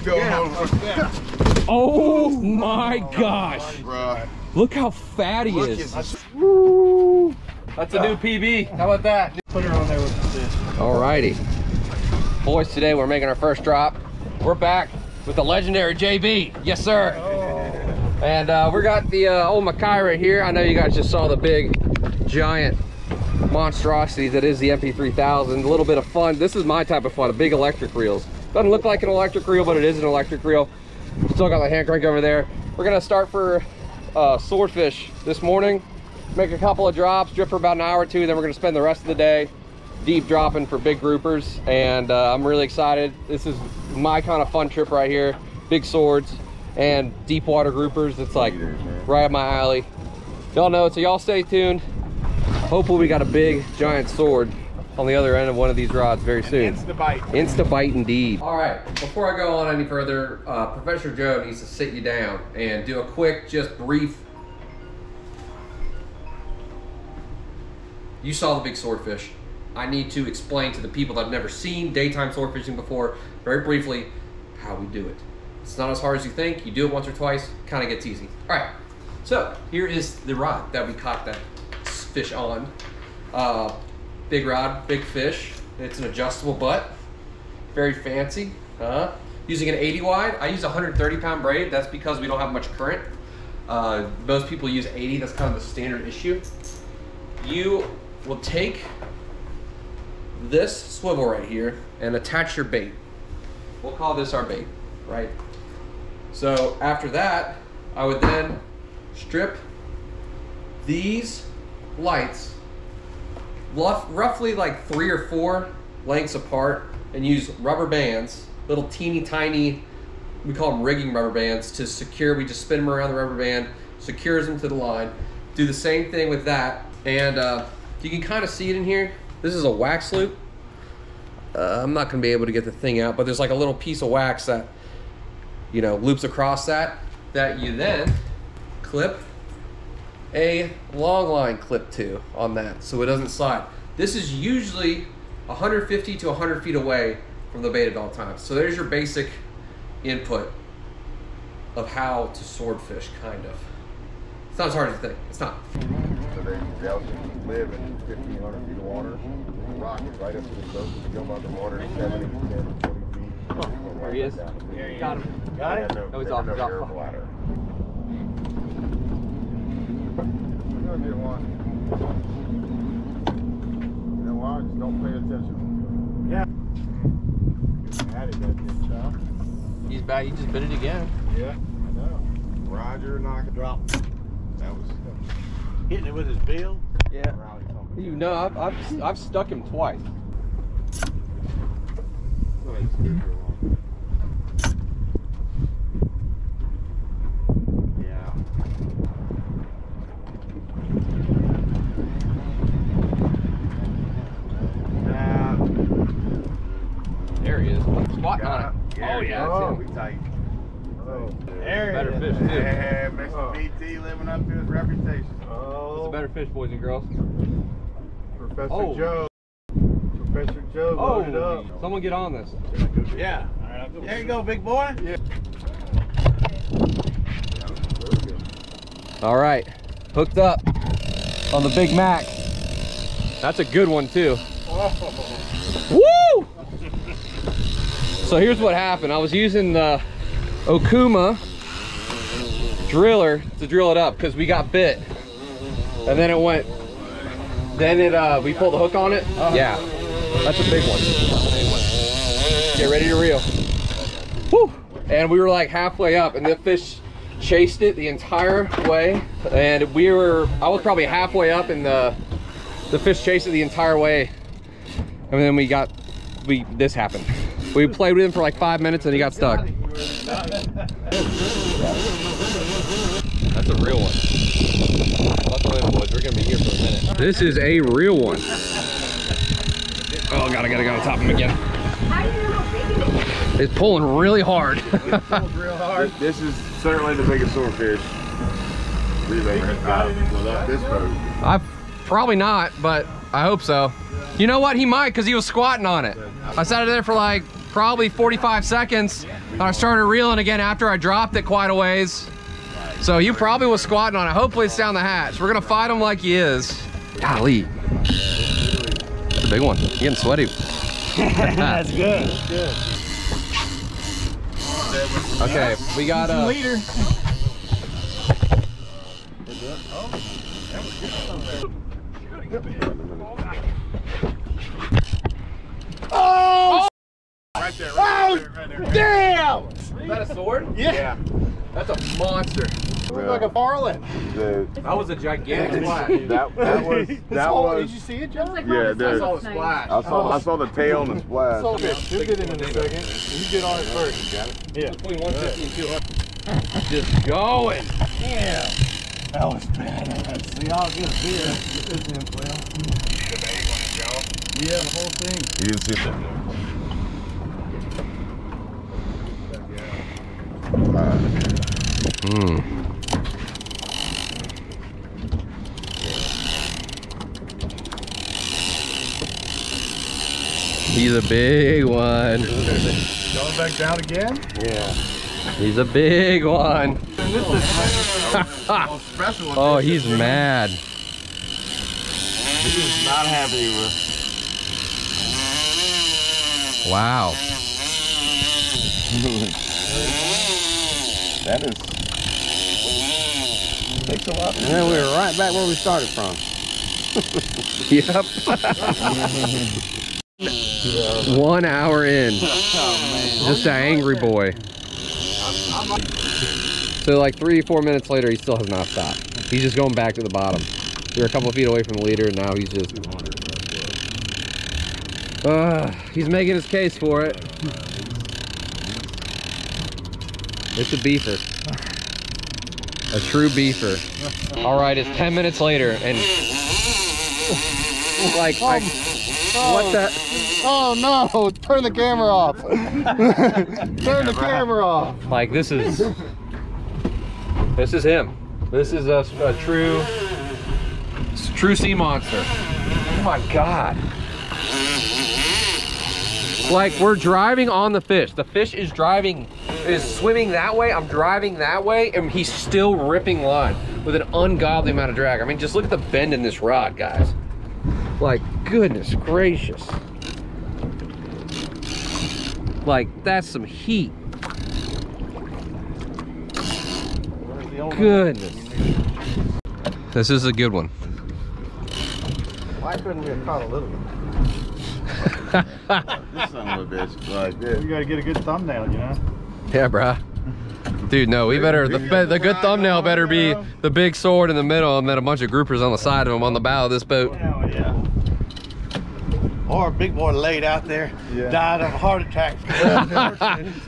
we doing yeah. Oh my gosh. Bruh. Look how fat he Look is. at. Woo. That's a new PB. How about that? Put her on there with the fish. Alrighty. Boys, today we're making our first drop. We're back with the legendary JB. Yes, sir. And uh, we got the uh, old Mackay right here. I know you guys just saw the big, giant monstrosity that is the MP3000. A little bit of fun. This is my type of fun, a big electric reels. Doesn't look like an electric reel, but it is an electric reel. Still got the hand crank over there. We're gonna start for uh, swordfish this morning. Make a couple of drops, drift for about an hour or two, then we're gonna spend the rest of the day deep dropping for big groupers. And uh, I'm really excited. This is my kind of fun trip right here. Big swords and deep water groupers. It's like right up my alley. Y'all know it, so y'all stay tuned. Hopefully we got a big giant sword on the other end of one of these rods very soon. Insta bite. Insta bite indeed. All right, before I go on any further, uh, Professor Joe needs to sit you down and do a quick, just brief. You saw the big swordfish. I need to explain to the people that have never seen daytime sword fishing before, very briefly, how we do it. It's not as hard as you think. You do it once or twice, kind of gets easy. All right, so here is the rod that we caught that fish on. Uh, big rod, big fish. It's an adjustable butt. Very fancy. Uh, using an 80 wide. I use a 130 pound braid. That's because we don't have much current. Uh, most people use 80. That's kind of the standard issue. You will take this swivel right here and attach your bait. We'll call this our bait, right? So after that, I would then strip these lights roughly like three or four lengths apart and use rubber bands, little teeny tiny, we call them rigging rubber bands to secure, we just spin them around the rubber band, secures them to the line. Do the same thing with that. And uh, you can kind of see it in here. This is a wax loop. Uh, I'm not gonna be able to get the thing out, but there's like a little piece of wax that, you know, loops across that, that you then clip a long line clip to on that so it doesn't slide. This is usually 150 to 100 feet away from the bait at all times. So there's your basic input of how to swordfish, kind of. It's not as hard as you think. It's not. So they they'll live in 1,500 feet of water. Rocket right up to the boat. Jump underwater 70, 10, 20 feet. There he is. Got him. Got They it? have no, Oh, he's they off, have he's off. Air gonna get one. You know why? Just don't pay attention. Yeah. Had it, that good stuff. He's back. He just bit it again. Yeah, I know. Roger, knock it. Drop. That was. Hitting it with his bill. Yeah. You know, I've, I've, I've stuck him twice. Go ahead, spin her along. Yeah. Nah. There he is. Oh, on it. Oh, yeah, Oh, that's we him. tight. Oh. There Better it is. fish, too. Yeah, Mr. BT living up to his reputation. Oh. It's a Oh, better fish, boys and girls. Professor Oh. Joe. Professor Joe oh. loaded Oh, up. someone get on this. yeah. There you go, big boy. Yeah. All right, hooked up on the Big Mac. That's a good one too. Oh. Woo! So here's what happened. I was using the Okuma driller to drill it up because we got bit. And then it went, then it, uh, we pulled the hook on it. Yeah, that's a big one. Get ready to reel. Woo! And we were like halfway up and the fish chased it the entire way. And we were, I was probably halfway up and the, the fish chased it the entire way. And then we got, we, this happened. We played with him for like five minutes and he got stuck. That's a real one. Buckle boys. We're gonna be here for a minute. This is a real one. Oh, God, I gotta go on top of him again. How do you know how big it is? Pulling really hard. Real hard. This, this is certainly the biggest swordfish we've ever caught with up this boat. I probably not, but I hope so. You know what? He might because he was squatting on it. I sat there for like probably 45 seconds. And I started reeling again after I dropped it quite a ways. So you probably was squatting on it. Hopefully it's down the hatch. We're gonna fight him like he is. Golly. That's a big one. You're getting sweaty. That's good. That's good. Okay, we got uh, a. Leader. Oh! Right there, Oh, damn! Is that a sword? Yeah. That's a monster. Look like a marlin. The, That was a gigantic splash. that, that was that Oh, was Did you see it, John? yeah. I saw the splash. I saw I saw the tail and the splash. Okay, you'll get in in a second. You get on it first. You Got it? Yeah. Between 150 and 200. Just going. Damn. That was badass. See, I'll get a beer. Get this in, Phil. Yeah, the whole thing. You didn't see that. Hmm. He's a big one. Going back down again? Yeah. He's a big one. Special. Oh, he's mad. He's not happy with. Wow. That is. Takes a lot. And then we were right back where we started from. Yep. One hour in. Just an angry boy. So like three, four minutes later, he still has not stopped. He's just going back to the bottom. We were a couple feet away from the leader, and now he's just. Uh, he's making his case for it. It's a beefer. A true beefer. All right, it's 10 minutes later, and like, I, oh, what the? Oh, oh no! Turn the camera off. Turn the camera off. Like, this is, this is him. This is a, a true, true sea monster. Oh my God. Like, we're driving on the fish. The fish is driving, is swimming that way. I'm driving that way, and he's still ripping line with an ungodly amount of drag. I mean, just look at the bend in this rod, guys. Like, goodness gracious. Like, that's some heat. Goodness. This is a good one. Why couldn't we have caught a little one? This son of a bitch. Like this. You gotta get a good thumbnail, you know? Yeah, bruh. Dude, no, we better, the, the good thumbnail better be the big sword in the middle and then a bunch of groupers on the side of him on the bow of this boat. Hell yeah. Or a big boy laid out there, died of a heart attack.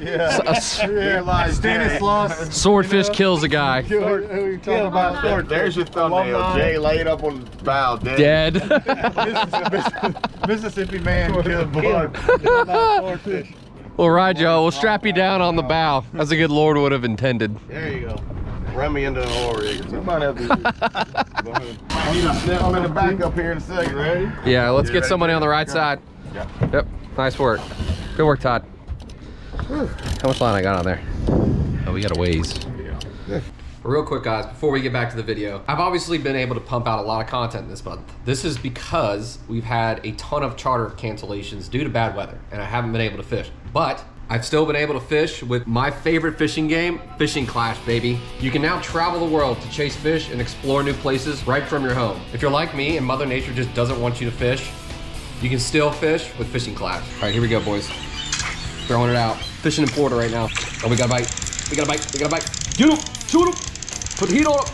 Yeah. A s- Realize Stanislaus. swordfish kills a guy. Who are you talking about? There, there's your thumbnail. Alumni. Jay laid up on the bow, dead. Dead. Mississippi man killed boy. Killed by swordfish. We'll ride y'all. Uh, we'll strap you down on the bow, as the good Lord would have intended. There you go. Run me into an oil rig. We might have to. I need to snap him in the back up here in a second. Ready? Yeah, let's get somebody on the right side. Yeah. Yep, nice work. Good work, Todd. How much line I got on there? Oh, we got a ways. Real quick, guys, before we get back to the video, I've obviously been able to pump out a lot of content this month. This is because we've had a ton of charter cancellations due to bad weather, and I haven't been able to fish. But I've still been able to fish with my favorite fishing game, Fishing Clash, baby. You can now travel the world to chase fish and explore new places right from your home. If you're like me and Mother Nature just doesn't want you to fish, you can still fish with Fishing Clash. All right, here we go, boys. Throwing it out. Fishing in Florida right now. Oh, we got a bite. We got a bite. We got a bite. Get him! Shoot him! Put heat on!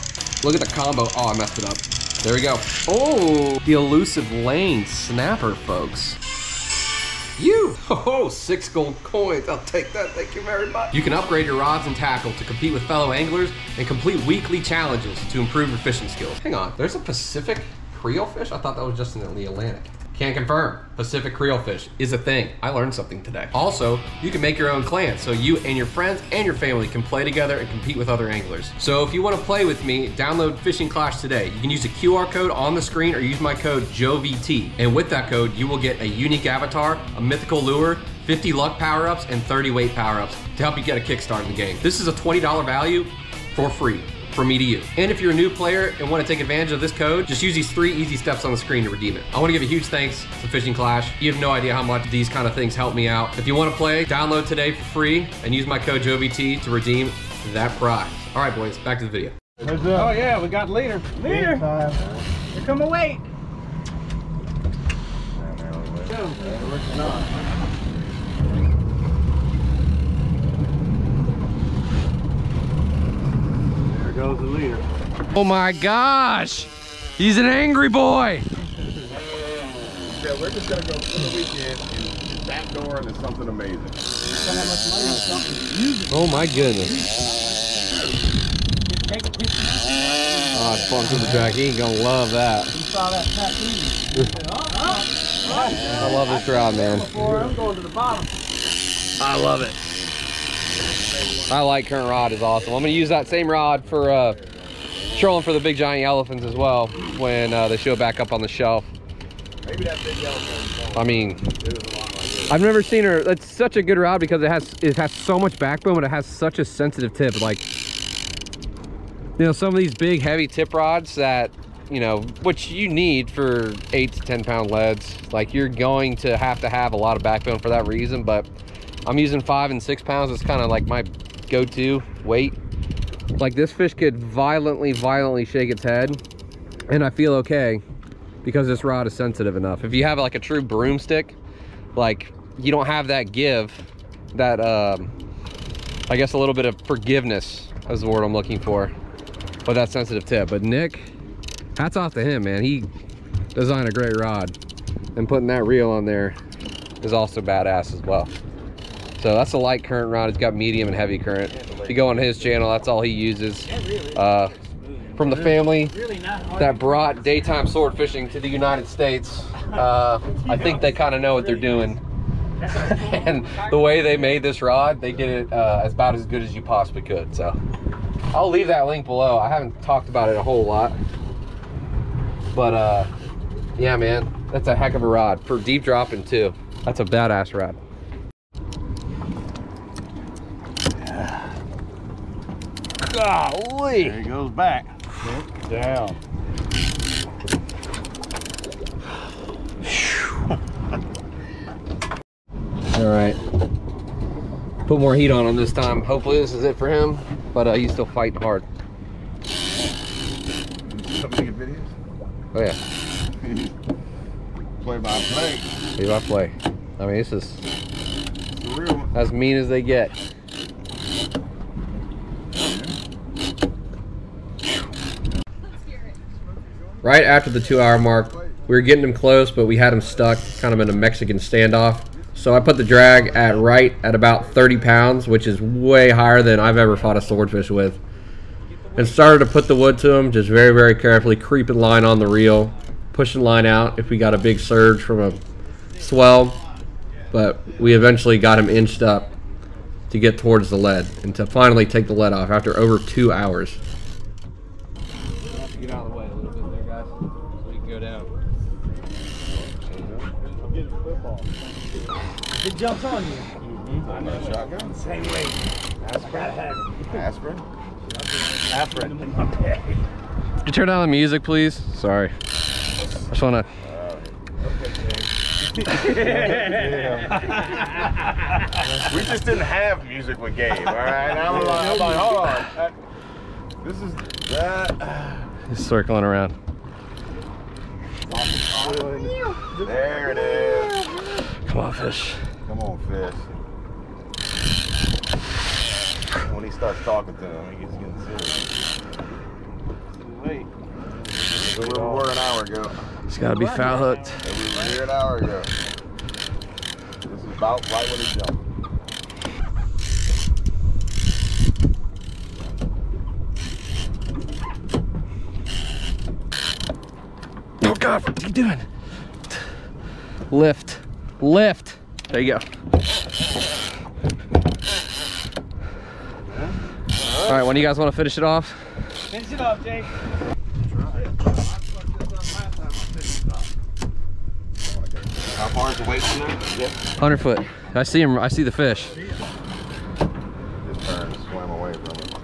Look at the combo. Oh, I messed it up. There we go. Oh, the elusive lane snapper, folks. You! Oh, six gold coins. I'll take that. Thank you very much. You can upgrade your rods and tackle to compete with fellow anglers and complete weekly challenges to improve your fishing skills. Hang on. There's a Pacific Creole fish? I thought that was just in the Atlantic. Can confirm. Pacific Creole fish is a thing. I learned something today. Also, you can make your own clan so you and your friends and your family can play together and compete with other anglers. So if you want to play with me, download Fishing Clash today. You can use the QR code on the screen or use my code JOEVT. And with that code, you will get a unique avatar, a mythical lure, 50 luck power-ups, and 30 weight power-ups to help you get a kickstart in the game. This is a $20 value for free from me to you. And if you're a new player and want to take advantage of this code, just use these three easy steps on the screen to redeem it. I want to give a huge thanks to Fishing Clash. You have no idea how much these kind of things help me out. If you want to play, download today for free and use my code JOEVT to redeem that prize. All right, boys, back to the video. Oh yeah, we got leader. Leader. Here come a weight. Goes the leader. Oh my gosh, he's an angry boy. Yeah, we're just gonna go for the weekend and back door into something amazing. Oh my goodness. Oh, it's fun to the track. He ain't gonna love that. Saw that tattoo. I love this rod, man. I'm going to the bottom. I love it. I like current rod is awesome. I'm gonna use that same rod for uh, trolling for the big giant elephants as well when uh, they show back up on the shelf. Maybe that big one. I mean, It was a lot like this. I've never seen her. It's such a good rod because it has it has so much backbone, but it has such a sensitive tip. Like, you know, some of these big heavy tip rods that you know, which you need for eight to ten pound leads. Like, you're going to have to have a lot of backbone for that reason. But I'm using five and six pounds. It's kind of like my go-to weight. Like this fish could violently, violently shake its head, and I feel okay because this rod is sensitive enough. If you have like a true broomstick, like you don't have that give, that um, I guess a little bit of forgiveness is the word I'm looking for, but that sensitive tip. But Nick, hats off to him, man. He designed a great rod, and putting that reel on there is also badass as well. So that's a light current rod. It's got medium and heavy current. If you go on his channel, that's all he uses. Uh, from the family that brought daytime sword fishing to the United States, uh, I think they kind of know what they're doing. and the way they made this rod, they did it uh, as about as good as you possibly could. So I'll leave that link below. I haven't talked about it a whole lot. But uh, yeah, man, that's a heck of a rod for deep dropping too. That's a badass rod. Golly. There he goes back. Down. All right. Put more heat on him this time. Hopefully this is it for him, but uh, he's still fighting hard. Some nigga videos. Oh yeah, Play by play. play by play. I mean, this is It's the real as mean as they get. Right after the two hour mark, we were getting him close, but we had him stuck kind of in a Mexican standoff. So I put the drag at right at about 30 pounds, which is way higher than I've ever fought a swordfish with. And started to put the wood to him, just very, very carefully, creeping line on the reel, pushing line out if we got a big surge from a swell. But we eventually got him inched up to get towards the lead and to finally take the lead off after over two hours. Get out of the way a little bit there, guys, so we can go down. It jumps on you. Mm-hmm. I'm a shotgun. Same way. Aspirin. Aspirin. Could you turn down the music, please? Sorry. I just want to. We just didn't have music with Gabe, all right? I'm like, I'm like, hold on. That- This is that. He's circling around. There it is. Come on, fish. Come on, fish. When he starts talking to him, he gets getting serious. Wait. So where we were an hour ago. It's got to be foul hooked. And we were here an hour ago. This is about right when he jumped. Oh, God. What are you doing? Lift. Lift. There you go. All right, when do you guys want to finish it off? Finish it off, Jake. How far is the weight from there? Yeah. 100 foot. I see him. I see the fish. Just turned, swam away from it.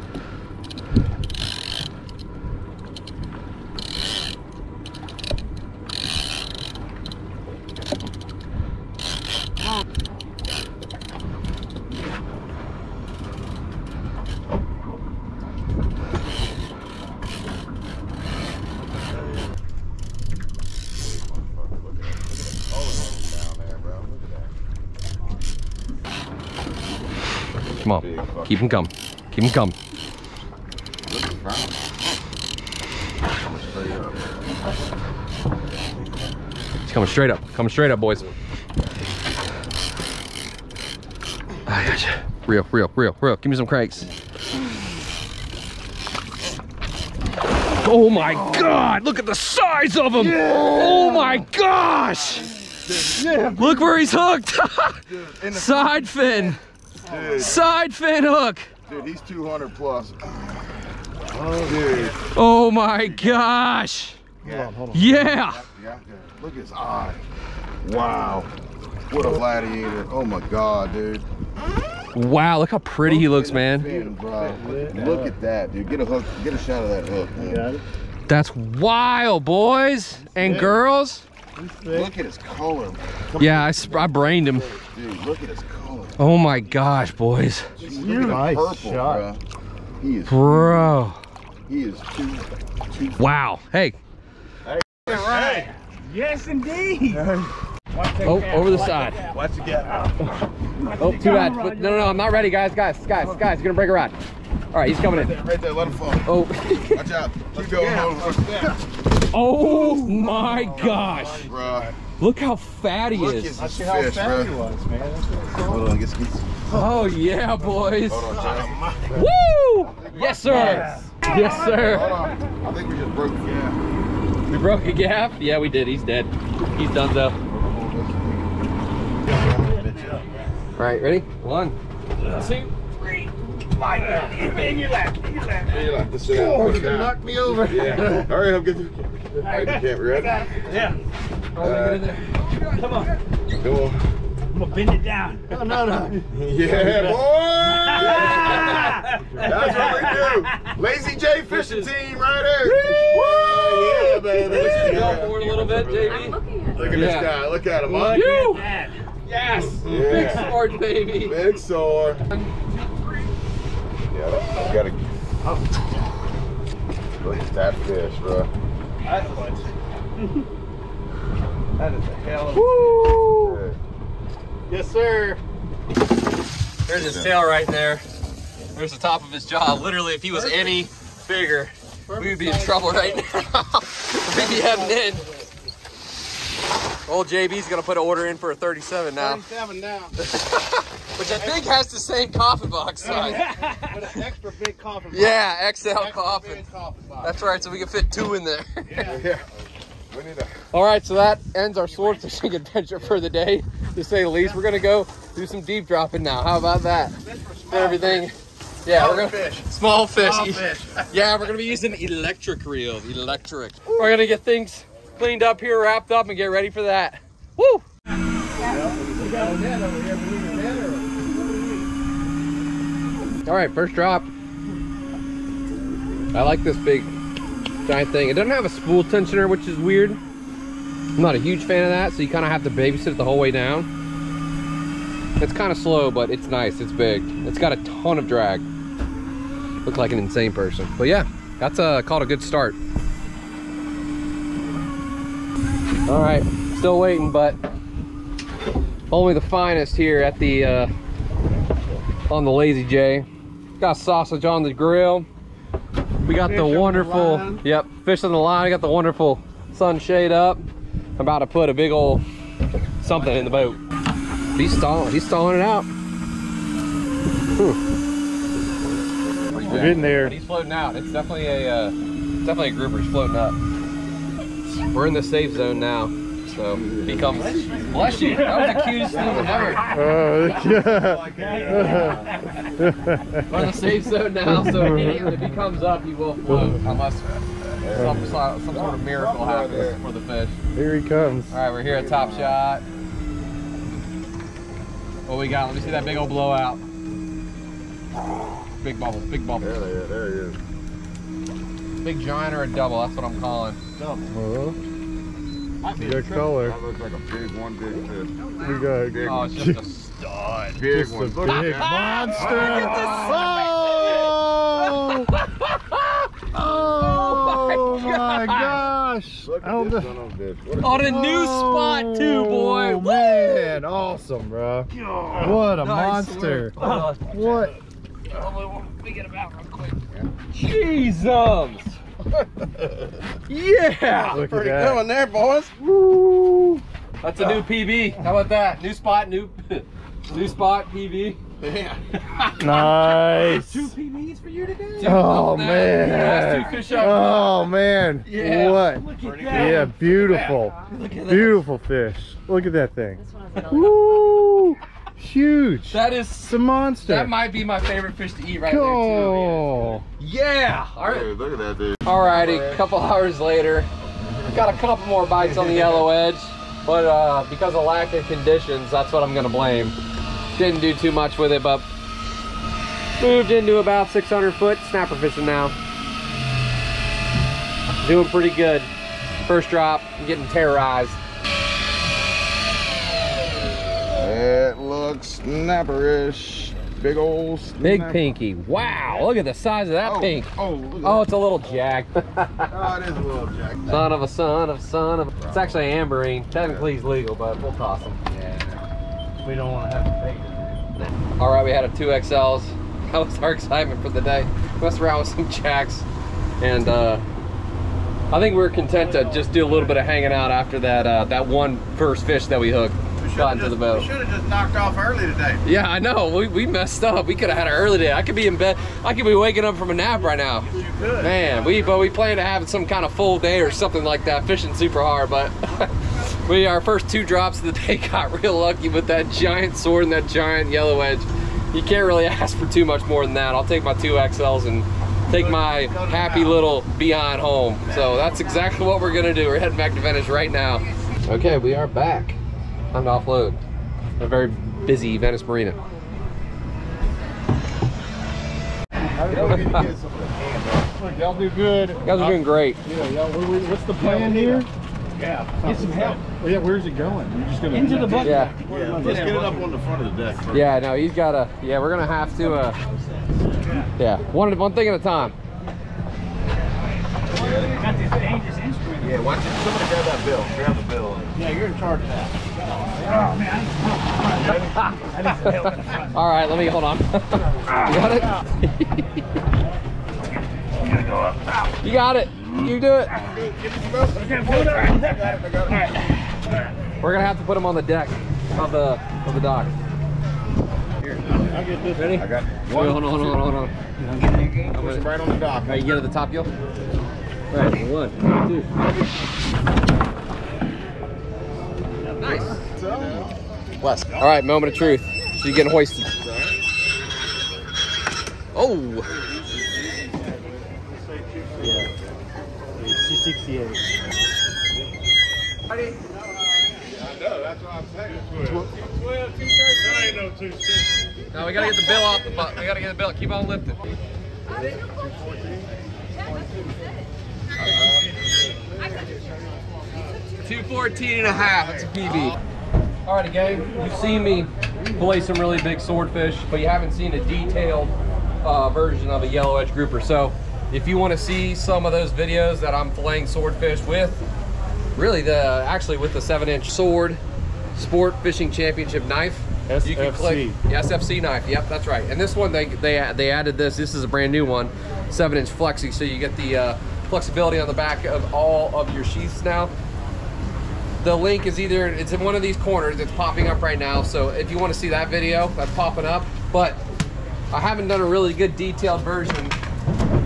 Come on. Big fucking- Keep him coming. Keep him coming. Look at the ground. Coming straight up. He's coming straight up. Coming straight up, boys. I got you. Real, real, real, real. Give me some cranks. Oh my god! Look at the size of him! Oh my gosh! Look where he's hooked! Side fin! Dude, Side fin hook! dude, he's 200 plus. Oh, Dude. Oh my gosh! Yeah. Yeah! Yeah. Look at his eye. Wow. What a gladiator. Oh my god, dude. Wow, look how pretty he looks, man. Fin, bro. Look at that, dude. Get a hook. Get a shot of that hook, man. Got it. That's wild, boys and girls. Look at his color, Yeah, I, sp- I brained him. dude. Look at his color. Oh my gosh, boys. Look at the Nice purple, shot. bro. He is. Bro. He is too. Too. Wow. Hey. hey Yes, indeed. Oh, over the side. Watch it get Oh, too bad. But no, no, no, I'm not ready, guys. Guys, guys, guys. You're gonna break a rod. All right, he's coming in. Right there. Let him fall. Oh. Watch out. Keep going, hold oh my gosh. bro. Look how fat he Look is. this See how fish, fat he was, man. That's what it's Hold on. Get, get, Oh yeah, boys. hold on, Jay. Woo! Yes, sir. Yes, Hold sir. on. I think we just broke the gap. We broke a gap. Yeah, we did. He's dead. He's done though. All right, ready? One, two. Hey, you like to sit down. Put it down. knocked me over. Yeah. Hurry up. Get the. All right, you can't. Ready? Yeah. Uh, Come on. Go on. I'm gonna bend it down. No, no, no. Yeah, boy! That's what we do. Lazy J fishing team right there. Woo! Yeah, baby. Go forward a little bit, JB. looking at it. Look at Yeah. this guy. Look at him. Huh? You. That. Yes. Big sword, baby. Big sore. Yeah, you gotta. Look at that fish, bro. That's what. That is a hell of a. Woo! Yes, sir. There's his tail right there. There's the top of his jaw. Literally, if he was any bigger, we would be in trouble right now. We'd be heading in. Old JB's gonna put an order in for a 37 now, 37 now. which I think has the same coffin box size. With an extra big coffin. box. Yeah, XL Extra coffin. big coffin box. That's right, so we can fit two in there. Yeah. We need a. All right, so that ends our sword fishing adventure for the day, to say the least. We're gonna go do some deep dropping now. How about that? Everything. Yeah, we're gonna fish. small fish. Small fish. Yeah, we're gonna be using electric reel. Electric. We're gonna get things cleaned up here, wrapped up, and get ready for that. Woo! All right, first drop. I like this big giant thing. It doesn't have a spool tensioner, which is weird. I'm not a huge fan of that, so you kind of have to babysit it the whole way down. It's kind of slow, but it's nice. It's big. It's got a ton of drag. Look like an insane person. But yeah, that's uh, called a good start. All right, still waiting, but only the finest here at the uh, on the Lazy J. Got sausage on the grill. We got Fish the on the wonderful, yep, fish on the line. We got the wonderful sunshade up. I'm about to put a big old something in the boat. He's stalling, he's stalling it out. We're getting there. But he's floating out. It's definitely a uh, definitely a grouper. He's floating up. We're in the safe zone now, so if he comes. Bless you. That was the cutest thing ever. Oh, We're in the safe zone now, so if he comes up, he will float unless some, some sort of miracle happens for the fish. Here he comes. All right, we're here at Top Shot. What we got? Let me see that big old blowout. Big bubble, big bubble. There, there, there he is. Big giant or a double, that's what I'm calling. Double. Might be a good color. That looks like a big one, big fish. We got Big Oh, one. it's just a stud. Big just a. Look big at that. monster. Oh! Oh my gosh! Look at Oh, this son of a bitch. What a On a new oh, spot too, boy. Oh, man, awesome, bro. What a Nice monster! work. What? Jesus! yeah! Look at Pretty that. good one there, boys. Woo! That's a new PB. How about that? New spot, new new spot PB. Yeah. Nice. Two PBs for you today. Oh Last man. two fish. Oh man. Yeah. What? Look at that. Yeah, beautiful. Look at that. Beautiful fish. Look at that thing. Woo! Huge. That is It's a monster. that might be my favorite fish to eat right Cool. there too. Yeah. All right. Hey, look at that dude. Alrighty, a couple hours later, got a couple more bites on the yellow edge, but uh, because of lack of conditions, that's what I'm gonna blame. Didn't do too much with it, but moved into about 600 foot snapper fishing now. Doing pretty good. First drop, I'm getting terrorized. It looks snapperish. Big old Big pinky. Wow, look at the size of that Oh, pink. Oh, Oh, it's a little jack. Oh, it is a little jack. son of a son of son of. It's actually amberine. Technically, he's legal, but we'll toss him. We don't want to have to pay. All right, we had a two XLs. That was our excitement for the day. Messed around with some jacks, and uh, I think we are content to just do a little bit of hanging out after that uh, that one first fish that we hooked got into the boat. We should have just knocked off early today. Yeah, I know. We, we messed up. We could have had an early day. I could be in bed. I could be waking up from a nap right now. You could. Man, we but we plan to have some kind of full day or something like that, fishing super hard. But we our first two drops of the day got real lucky with that giant sword and that giant yellow edge. You can't really ask for too much more than that. I'll take my two XLs and take my happy little behind home. So that's exactly what we're gonna do. We're heading back to Venice right now. Okay, we are back. Time to offload. A very busy Venice Marina. Y'all do good. You guys are doing great. Yeah, y'all, what- what- what's the plan here? Yeah. Get some help. Yeah, where's it going? You're just gonna Into the bucket. Yeah. Yeah, let's get it up on the front of the deck first. Yeah, no, he's got a. Yeah, we're gonna have to. Uh, yeah, one one thing at a time. Got this dangerous instrument. Yeah, why don't you, somebody grab that bill. Grab the bill. Yeah, you're in charge of that. Oh man, I need some help. I need some help in the front. All right, let me hold on. you got it. You go You got it. You do it. Okay, pull it up. All right. We're gonna have to put him on the deck of the of the dock. I'll get this. Ready? I got Wait, hold on, hold on, hold on, hold on. You don't get. Push right on the dock. All right, you get at the top, yo. Right, one, two. Nice. All right, moment of truth. You're getting hoisted. Oh. 268. No, we gotta get the bill off the butt. We gotta get the bill. Keep on lifting. Two fourteen and a half. That's a PB. Alrighty, gang. You've seen me play some really big swordfish, but you haven't seen a detailed uh, version of a yellow edge grouper. So, if you want to see some of those videos that I'm filleting swordfish with, really the actually with the seven-inch sword sport fishing championship knife. You can click SFC. Yeah, SFC knife. Yep, that's right. And this one they they they added this. This is a brand new one, seven inch flexi, so you get the uh, flexibility on the back of all of your sheaths now. The link is either it's in one of these corners. It's popping up right now. So if you want to see that video, that's popping up. But I haven't done a really good detailed version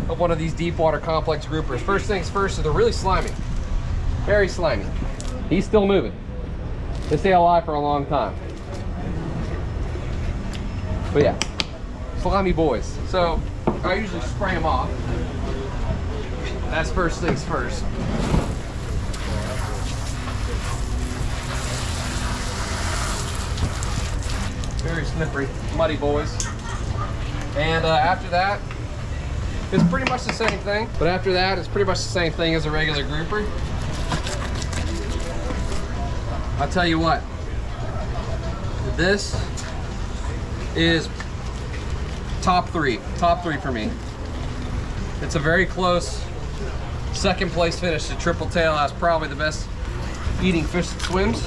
of one of these deep water complex groupers. First things first, they're really slimy, very slimy. He's still moving. They stay alive for a long time. But yeah, slimy boys. So I usually spray them off. That's first things first. Very slippery, muddy boys. And uh, after that, it's pretty much the same thing. But after that, it's pretty much the same thing as a regular grouper. I'll tell you what, this is top three, top three for me. It's a very close second place finish to Triple Tail. That's probably the best eating fish that swims.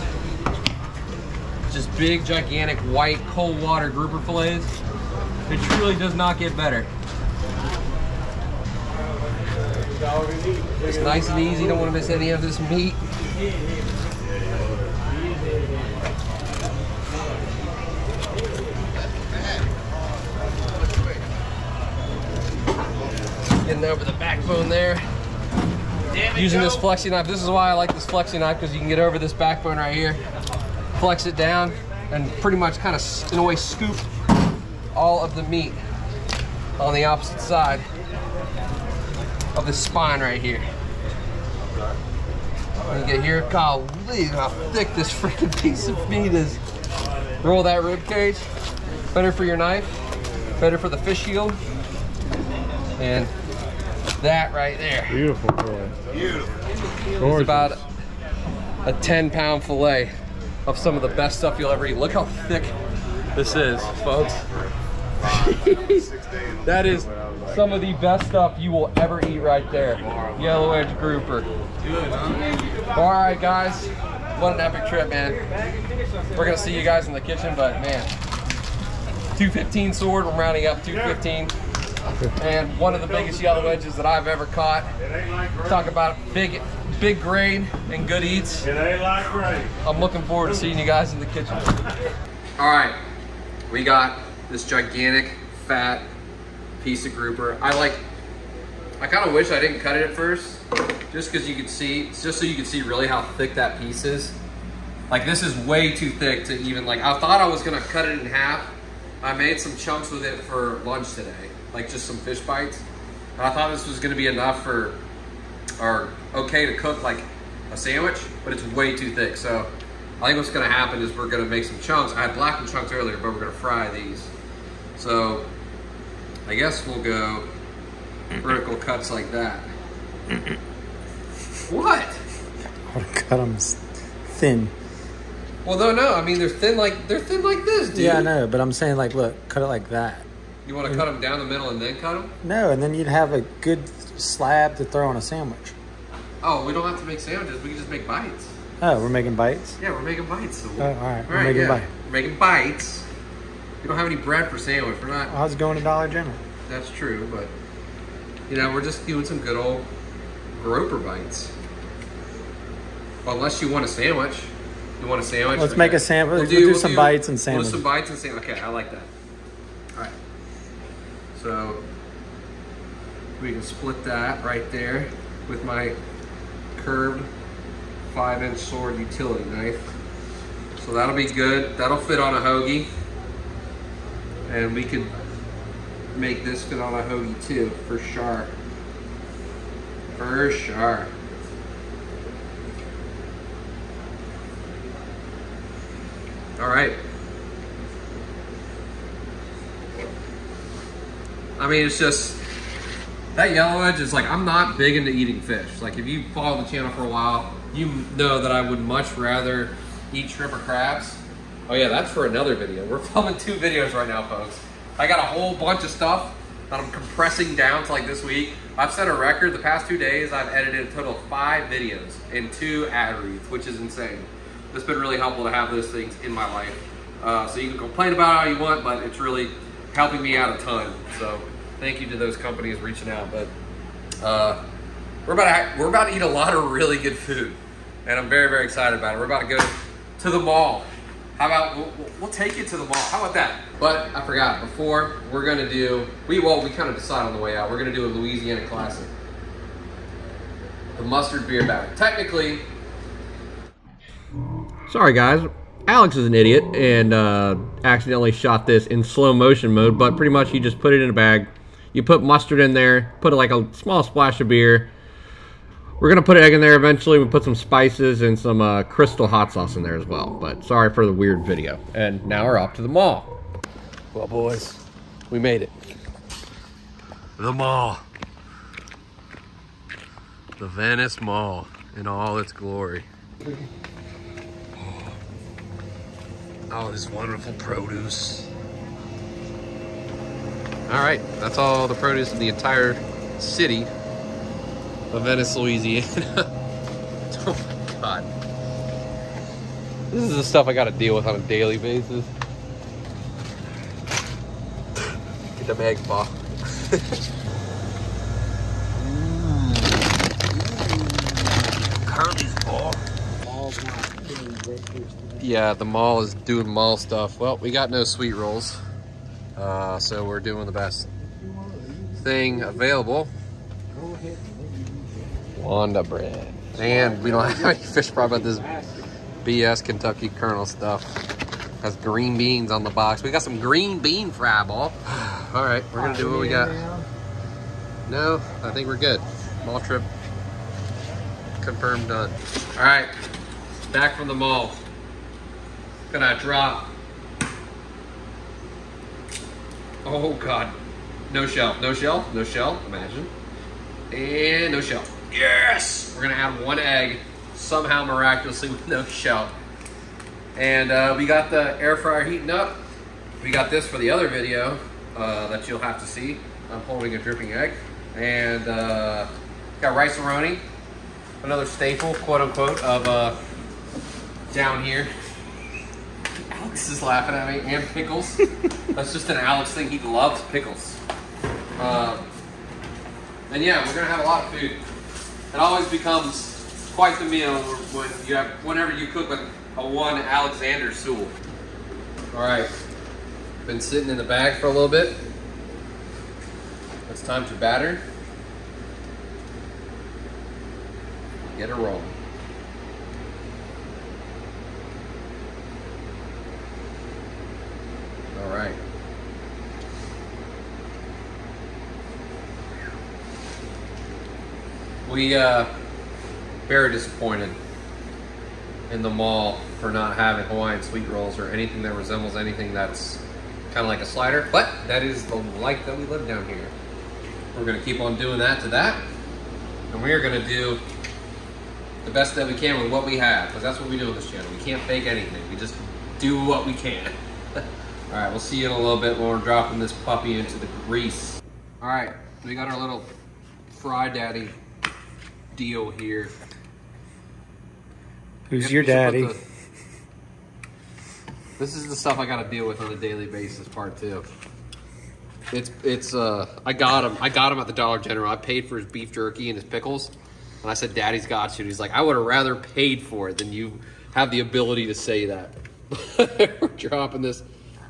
Just big, gigantic, white, cold water grouper fillets. It truly does not get better. It's nice and easy, don't want to miss any of this meat. Getting over the backbone there. Using this flexi knife. This is why I like this flexi knife because you can get over this backbone right here, flex it down, and pretty much kind of, in a way, scoop all of the meat on the opposite side of the spine right here. When you get here, golly, how thick this freaking piece of meat is. Roll that rib cage. Better for your knife, better for the fish shield, and that right there Beautiful boy. is about a 10 pound fillet of some of the best stuff you'll ever eat. Look how thick this is, folks. that is some of the best stuff you will ever eat right there. Yellow edge grouper. All right, guys. What an epic trip, man. We're gonna see you guys in the kitchen, but man, 215 sword. We're rounding up 215. And one of the biggest yellow edges that I've ever caught. Talk about big, big grade and good eats. It ain't like rain. I'm looking forward to seeing you guys in the kitchen. All right, we got this gigantic, fat piece of grouper. I like, I kind of wish I didn't cut it at first, just because you could see, just so you could see really how thick that piece is. Like this is way too thick to even like, I thought I was gonna cut it in half. I made some chunks with it for lunch today, like just some fish bites. And I thought this was gonna be enough for, or okay to cook like a sandwich, but it's way too thick. So I think what's gonna happen is we're gonna make some chunks. I had blackened chunks earlier, but we're gonna fry these. So I guess we'll go vertical cuts like that. What? I would cut them thin. Well, no, no. I mean, they're thin like they're thin like this, dude. Yeah, I know, but I'm saying like, look, cut it like that. You want to cut them down the middle and then cut them? No, and then you'd have a good slab to throw on a sandwich. Oh, we don't have to make sandwiches. We can just make bites. Oh, we're making bites. Yeah, we're making bites. So Oh, all right, we're All right, making yeah. bite. We're making bites. We don't have any bread for sandwich. We're not. I was going to Dollar General. That's true, but you know, we're just doing some good old groper bites. Unless you want a sandwich. You want a sandwich? Let's make a sandwich. We'll do some bites and We'll do some bites and sandwich. Okay, I like that. So we can split that right there with my curved five inch sword utility knife. So that'll be good. That'll fit on a hoagie. And we could make this fit on a hoagie too, for sure. For sure. All right. Mean, it's just that yellow edge is like I'm not big into eating fish. Like if you follow the channel for a while, you know that I would much rather eat shrimp or crabs. Oh yeah, that's for another video. We're filming two videos right now, folks. I got a whole bunch of stuff that I'm compressing down to like this week. I've set a record the past two days. I've edited a total of five videos and two ad reads, which is insane. It's been really helpful to have those things in my life. Uh, so you can complain about it how you want, but it's really helping me out a ton. So thank you to those companies reaching out. But uh, we're about to we're about to eat a lot of really good food, and I'm very very excited about it. We're about to go to the mall. How about we'll, we'll- take you to the mall? How about that? But I forgot. Before we're gonna do we well we kind of decide on the way out. We're gonna do a Louisiana classic, the mustard beer bag. Technically, Sorry, guys. Alex is an idiot and uh, accidentally shot this in slow motion mode, but pretty much he just put it in a bag. You put mustard in there, put like a small splash of beer, We're gonna put egg in there eventually. We put some spices and some uh, crystal hot sauce in there as well. But sorry for the weird video. And now we're off to the mall. Well, boys, we made it. The mall. The Venice Mall in all its glory. Oh, this wonderful produce. All right, that's all the produce in the entire city of Venice, Louisiana. oh my God. This is the stuff I gotta deal with on a daily basis. Get the egg ball. Curly's ball. Yeah, the mall is doing mall stuff. Well, we got no sweet rolls. Uh, so we're doing the best thing available. Wonder bread. And we don't have any fish fry but this BS Kentucky Kernel stuff. Has green beans on the box. We got some green bean fry ball. All right, we're gonna do what we got. No, I think we're good. Mall trip confirmed done. All right, back from the mall. Gonna drop. Oh God, no shell, no shell, no shell. Imagine, and no shell. Yes, we're gonna add one egg somehow miraculously with no shell. And uh, we got the air fryer heating up. We got this for the other video uh, that you'll have to see. I'm holding a dripping egg. And uh, got rice roni, another staple, quote unquote, of uh, down here. Alex is laughing at me, and pickles. That's just an Alex thing. He loves pickles. Um, and yeah, we're gonna have a lot of food. It always becomes quite the meal when you have whenever you cook a, a one Alexander Sewell. All right, been sitting in the bag for a little bit. It's time to batter. Get it rolling. Right. We uh very disappointed in the mall for not having Hawaiian sweet rolls or anything that resembles anything that's kind of like a slider. But that is the life that we live down here. We're gonna keep on doing that to that, and we are gonna do the best that we can with what we have, because that's what we do on this channel. We can't fake anything. We just do what we can. All right, we'll see you in a little bit when we're dropping this puppy into the grease. All right, we got our little fry daddy deal here. Who's Yep, your we should put daddy? the- this is the stuff I got to deal with on a daily basis. Part two. It's it's uh I got him I got him at the Dollar General. I paid for his beef jerky and his pickles, and I said, "Daddy's got you." And he's like, "I would have rather paid for it than you have the ability to say that." We're dropping this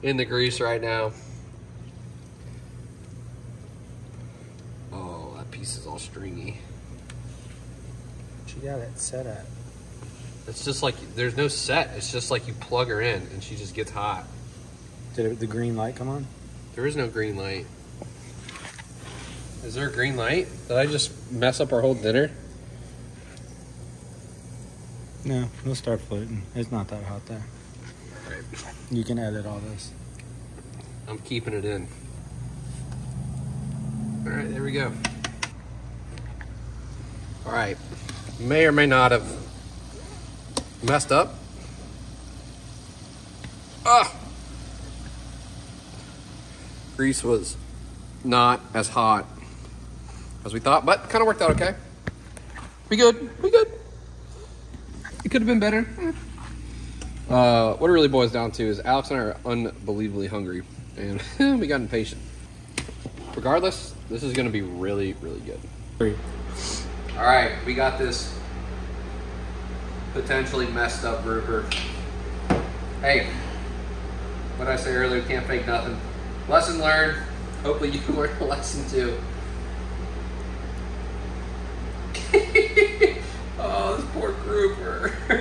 in the grease right now. Oh, that piece is all stringy. She got it set at. It's just like there's no set. It's just like you plug her in and she just gets hot. Did it, the green light come on? There is no green light. Is there a green light? Did I just mess up our whole dinner? No, it'll start floating. It's not that hot there. Right. You can edit all this. I'm keeping it in. All right, there we go. All right, may or may not have messed up. Ah, grease was not as hot as we thought, but kind of worked out okay. We good. We good. It could have been better. Eh. Uh, what it really boils down to is Alex and I are unbelievably hungry, and we got impatient. Regardless, this is going to be really, really good. All right, we got this potentially messed up grouper. Hey, what I say earlier? Can't fake nothing. Lesson learned. Hopefully, you learned a lesson too. oh, this poor grouper.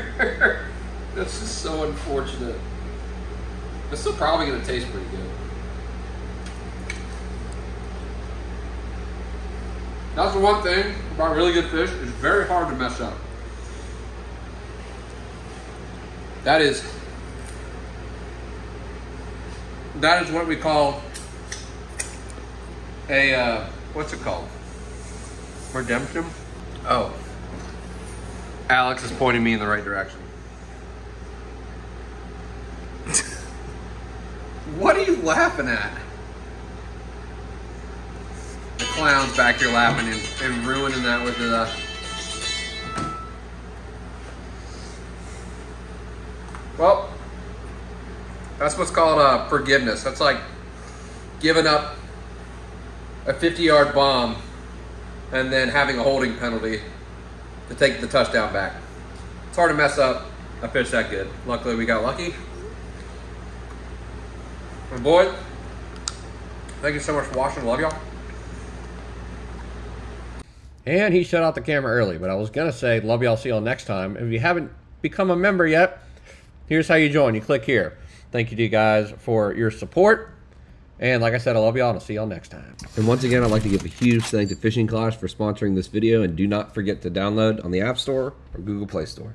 That's is so unfortunate. It's still probably gonna taste pretty good. That's the one thing about really good fish. It's very hard to mess up. That is that is what we call a uh, what's it called? Redemption. Oh, Alex is pointing me in the right direction. What are you laughing at? The clown's back here laughing and, and ruining that with the. Well, that's what's called uh, forgiveness. That's like giving up a 50 yard bomb and then having a holding penalty to take the touchdown back. It's hard to mess up a fish that good. Luckily, we got lucky. And boy, thank you so much for watching. Love y'all. And he shut out the camera early, but I was going to say, love y'all, see y'all next time. If you haven't become a member yet, here's how you join. You click here. Thank you to you guys for your support. And like I said, I love y'all and I'll see y'all next time. And once again, I'd like to give a huge thank to Fishing Clash for sponsoring this video. And do not forget to download on the App Store or Google Play Store.